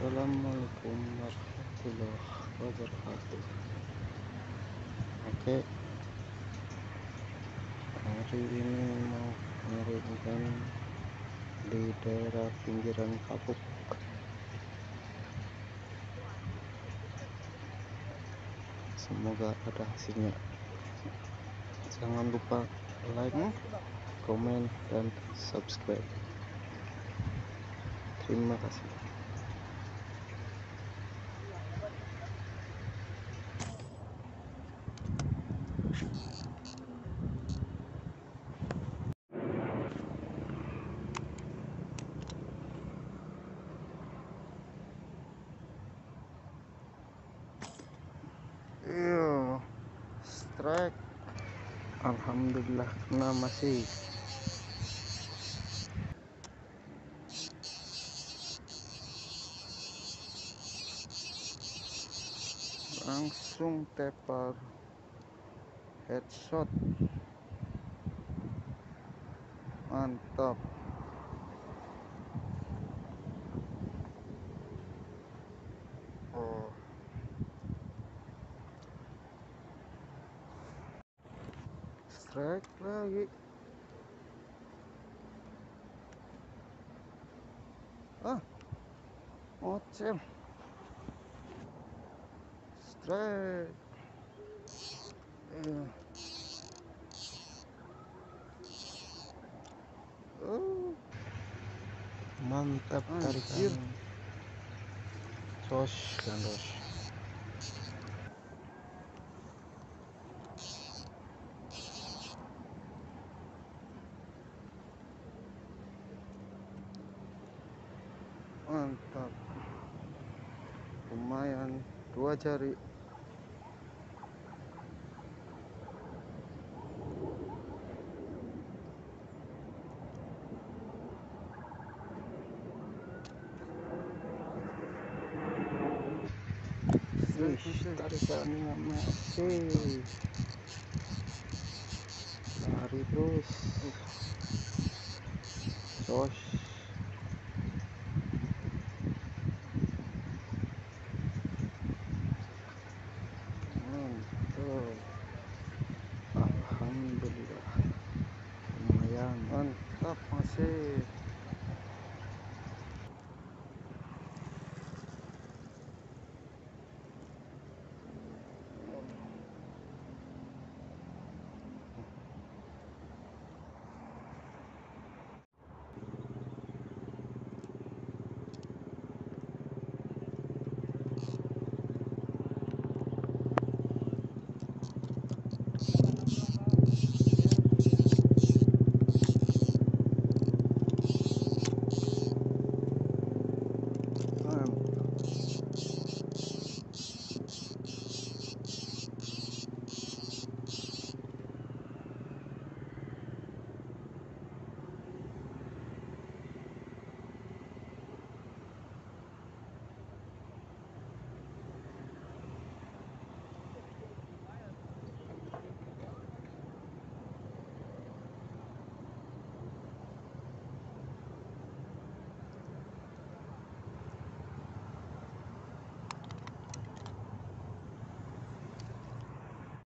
Assalamualaikum warahmatullahi wabarakatuh. Oke. Hari ini mau mengirimkan di daerah pinggiran kapuk. Semoga ada hasilnya. Jangan lupa like, komen, dan subscribe. Terima kasih strike. Alhamdulillah kena masih. Langsung tepar headshot. Mantap. strakವಾಗಿ Молодцы. Стрей. Мантап Таркир. Тош, Кандош. Mantap. Lumayan. Dua jari. Tarikannya masih terus. Josh 是。